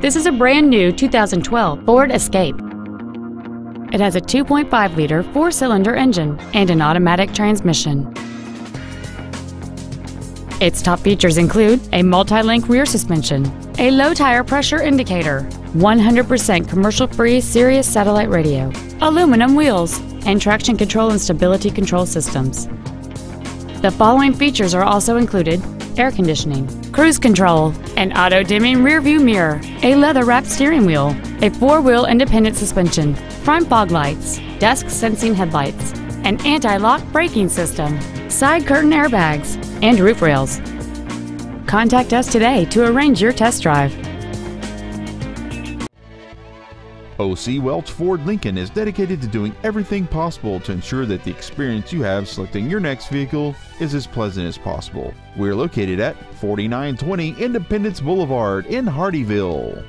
This is a brand new 2012 Ford Escape. It has a 2.5-liter four-cylinder engine and an automatic transmission. Its top features include a multi-link rear suspension, a low tire pressure indicator, 100% commercial-free Sirius satellite radio, aluminum wheels, and traction control and stability control systems. The following features are also included air conditioning, cruise control, an auto-dimming rearview mirror, a leather-wrapped steering wheel, a four-wheel independent suspension, front fog lights, dusk sensing headlights, an anti-lock braking system, side curtain airbags, and roof rails. Contact us today to arrange your test drive. OC Welch Ford Lincoln is dedicated to doing everything possible to ensure that the experience you have selecting your next vehicle is as pleasant as possible. We're located at 4920 Independence Boulevard in Hardeeville.